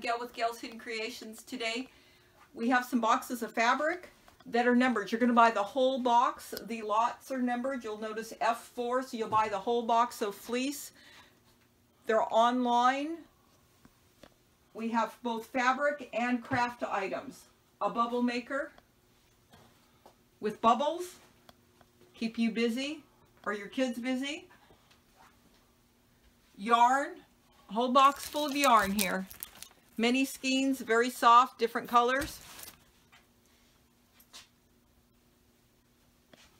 Gail with Gail's Hidden Creations today. We have some boxes of fabric that are numbered. You're going to buy the whole box. The lots are numbered. You'll notice F4, so you'll buy the whole box of fleece. They're online. We have both fabric and craft items. A bubble maker with bubbles. Keep you busy or your kids busy. Yarn. A whole box full of yarn here. Many skeins, very soft, different colors.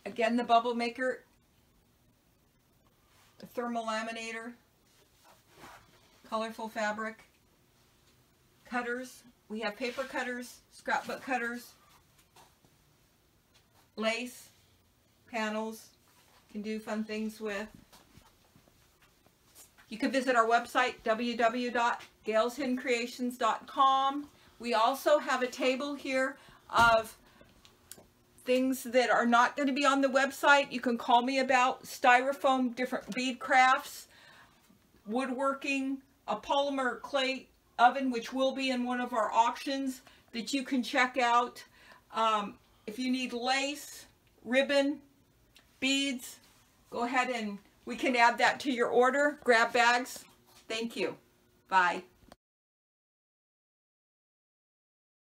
Again, the bubble maker, the thermal laminator, colorful fabric, cutters. We have paper cutters, scrapbook cutters, lace, panels, can do fun things with. You can visit our website, www.gailshiddencreations.com. We also have a table here of things that are not going to be on the website. You can call me about styrofoam, different bead crafts, woodworking, a polymer clay oven, which will be in one of our auctions that you can check out. Um, if you need lace, ribbon, beads, go ahead and we can add that to your order. Grab bags. Thank you. Bye.